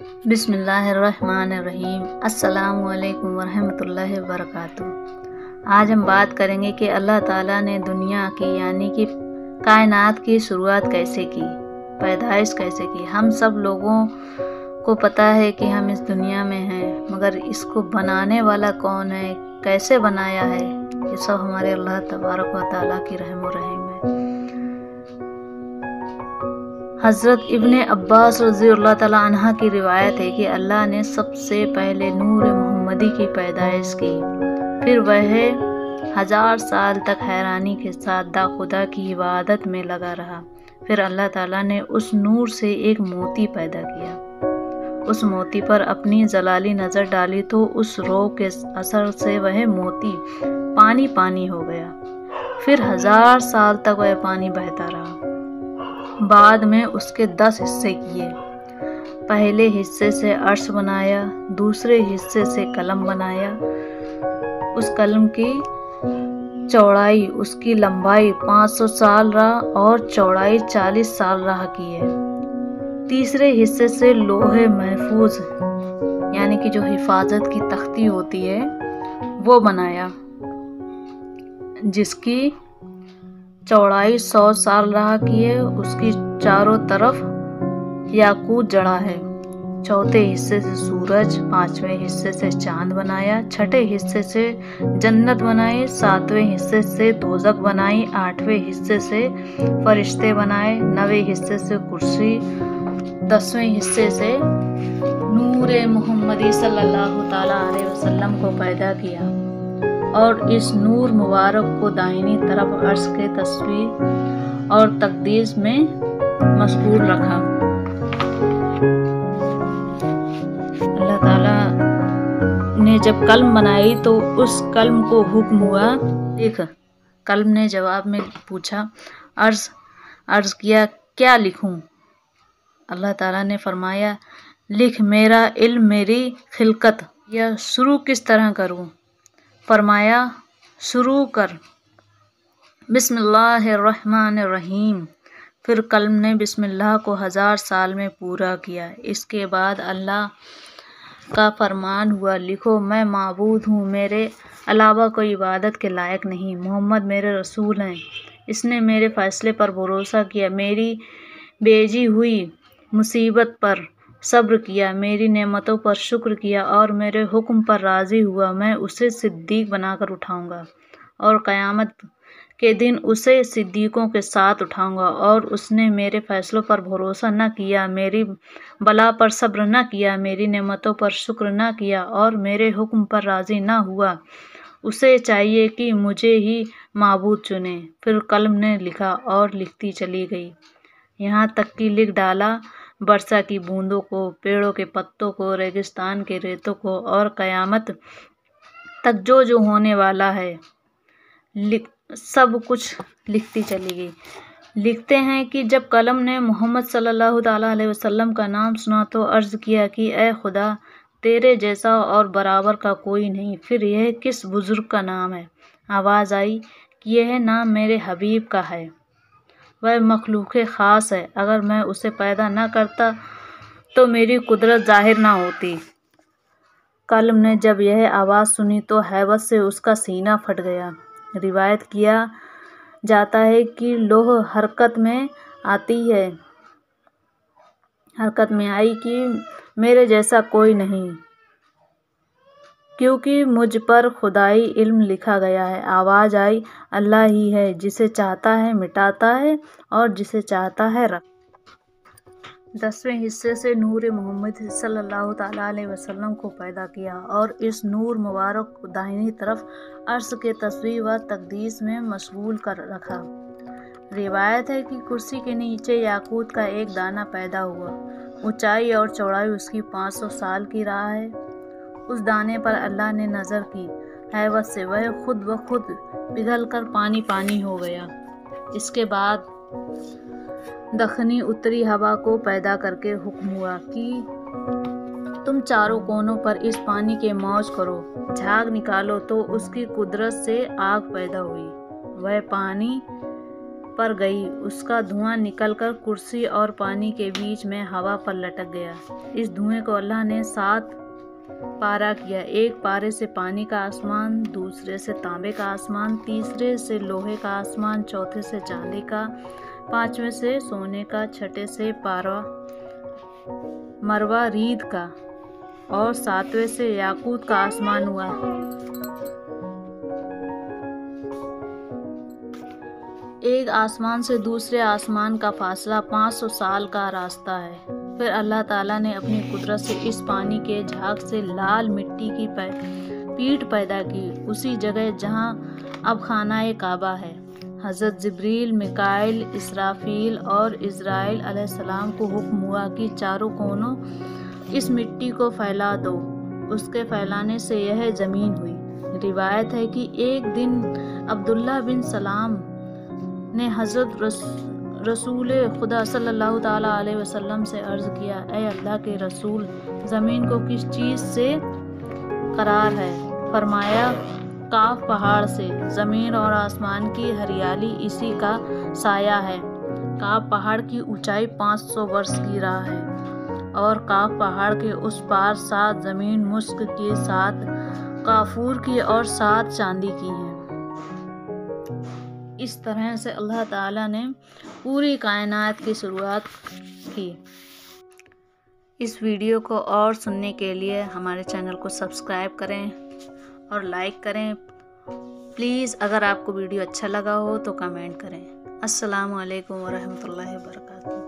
बिसमीम अस्सलाम वालेकुम वरहमतुल्लाहि वबरकातुहू। आज हम बात करेंगे कि अल्लाह ताला ने दुनिया की, यानी कि कायनात की शुरुआत कैसे की, पैदाइश कैसे की। हम सब लोगों को पता है कि हम इस दुनिया में हैं, मगर इसको बनाने वाला कौन है, कैसे बनाया है, ये सब हमारे अल्लाह तबारक व ताला की रहम रहीम हज़रत इब्ने अब्बास रज़ी तहा की रिवायत है कि अल्लाह ने सबसे पहले नूर मोहम्मदी की पैदाइश की। फिर वह हज़ार साल तक हैरानी के साथ दा खुदा की इबादत में लगा रहा। फिर अल्लाह ताला ने उस नूर से एक मोती पैदा किया। उस मोती पर अपनी जलाली नज़र डाली तो उस रो के असर से वह मोती पानी पानी हो गया। फिर हज़ार साल तक वह पानी बहता रहा। बाद में उसके दस हिस्से किए। पहले हिस्से से अर्श बनाया, दूसरे हिस्से से कलम बनाया। उस कलम की चौड़ाई, उसकी लंबाई 500 साल रहा और चौड़ाई 40 साल रहा की है। तीसरे हिस्से से लोहे महफूज, यानी कि जो हिफाजत की तख्ती होती है, वो बनाया, जिसकी चौड़ाई सौ साल रहा की है उसकी चारों तरफ़ याकूत जड़ा है। चौथे हिस्से से सूरज, पाँचवें हिस्से से चाँद बनाया, छठे हिस्से से जन्नत बनाई, सातवें हिस्से से दोजक बनाई, आठवें हिस्से से फरिश्ते बनाए, नवे हिस्से से कुर्सी, दसवें हिस्से से नूर मोहम्मदी सल्लल्लाहु अलैहि वसल्लम को पैदा किया। और इस नूर मुबारक को दाहिनी तरफ़ अर्श के तस्वीर और तकदीस में मशहूर रखा। अल्लाह ताला ने जब कलम बनाई तो उस कलम को हुक्म हुआ। देख, कलम ने जवाब में पूछा अर्ज़ अर्ज़ किया, क्या लिखूं? अल्लाह ताला ने फरमाया, लिख, मेरा इल्म मेरी खिलकत या शुरू किस तरह करूँ? फरमाया, शुरू कर। बिस्मिल्लाहिर्रहमानिर्रहीम। फिर कलम ने बिस्मिल्लाह को हज़ार साल में पूरा किया। इसके बाद अल्लाह का फरमान हुआ, लिखो, मैं मबूद हूँ, मेरे अलावा कोई इबादत के लायक नहीं, मोहम्मद मेरे रसूल हैं। इसने मेरे फ़ैसले पर भरोसा किया। मेरी बेजी हुई मुसीबत पर सब्र किया, मेरी नेमतों पर शुक्र किया और मेरे हुक्म पर राज़ी हुआ, मैं उसे सिद्दीक बनाकर उठाऊँगा और क़यामत के दिन उसे सिद्दीकों के साथ उठाऊँगा और उसने मेरे फ़ैसलों पर भरोसा न किया, मेरी बला पर सब्र न किया, मेरी नेमतों पर शुक्र न किया और मेरे हुक्म पर राज़ी न हुआ। उसे चाहिए कि मुझे ही मबूद चुने। फिर कलम ने लिखा और लिखती चली गई। यहाँ तक कि लिख डाला वर्षा की बूंदों को, पेड़ों के पत्तों को, रेगिस्तान के रेतों को और क़यामत तक जो जो होने वाला है, लिख, सब कुछ लिखती चली गई। लिखते हैं कि जब कलम ने मोहम्मद सल्लल्लाहु अलैहि वसल्लम का नाम सुना तो अर्ज़ किया कि, ए खुदा, तेरे जैसा और बराबर का कोई नहीं, फिर यह किस बुज़ुर्ग का नाम है? आवाज़ आई कि यह नाम मेरे हबीब का है। वह मखलूक ख़ास है। अगर मैं उसे पैदा न करता तो मेरी कुदरत ज़ाहिर ना होती। कलम ने जब यह आवाज़ सुनी तो हैबत से उसका सीना फट गया। रिवायत किया जाता है कि लोह हरकत में आती है। हरकत में आई कि मेरे जैसा कोई नहीं। क्योंकि मुझ पर खुदाई इल्म लिखा गया है। आवाज़ आई, अल्लाह ही है जिसे चाहता है मिटाता है और जिसे चाहता है रख। दसवें हिस्से से नूर मोहम्मद सल्लल्लाहु अलैहि वसल्लम को पैदा किया और इस नूर मुबारक को दाहिनी तरफ़ अर्श के तस्वीर व तकदीस में मशगूल कर रखा। रिवायत है कि कुर्सी के नीचे याकूत का एक दाना पैदा हुआ। ऊंचाई और चौड़ाई उसकी 500 साल की रहा है। उस दाने पर अल्लाह ने नज़र की। हैवत से वह खुद ब खुद पिघल कर पानी पानी हो गया। इसके बाद दखनी उत्तरी हवा को पैदा करके हुक्म हुआ कि तुम चारों कोनों पर इस पानी के मौज करो। झाग निकालो तो उसकी कुदरत से आग पैदा हुई। वह पानी पर गई। उसका धुआँ निकलकर कुर्सी और पानी के बीच में हवा पर लटक गया। इस धुएँ को अल्लाह ने सात पारा किया एक पारे से पानी का आसमान, दूसरे से तांबे का आसमान, तीसरे से लोहे का आसमान, चौथे से चांदी का, पाँचवें से सोने का, छठे से पारा मरवा रीद का और सातवें से याकूत का आसमान हुआ। एक आसमान से दूसरे आसमान का फासला 500 साल का रास्ता है। फिर अल्लाह ताला ने अपनी कुदरत से इस पानी के झाग से लाल मिट्टी की पीठ पैदा की, उसी जगह जहाँ अब खाना काबा है। हज़रत जबरील, मिकाइल, इसराफील और इसराइल सलाम को हुक्म हुआ कि चारों कोनों इस मिट्टी को फैला दो। उसके फैलाने से यह ज़मीन हुई। रिवायत है कि एक दिन अब्दुल्ला बिन सलाम ने हज़रत रसूल खुदा सल्लल्लाहु अलैहि वसल्लम से अर्ज़ किया ए अल्लाह के रसूल, ज़मीन को किस चीज़ से करार है? फरमाया, काफ पहाड़ से, ज़मीन और आसमान की हरियाली इसी का साया है। काफ पहाड़ की ऊंचाई 500 वर्ष की रहा है और काफ पहाड़ के उस पार सात ज़मीन मुस्क के साथ काफूर की और सात चांदी की है। इस तरह से अल्लाह ताला ने पूरी कायनात की शुरुआत की। इस वीडियो को और सुनने के लिए हमारे चैनल को सब्सक्राइब करें और लाइक करें। प्लीज़ अगर आपको वीडियो अच्छा लगा हो तो कमेंट करें। अस्सलाम वालेकुम रहमतुल्लाहि व बरकातहू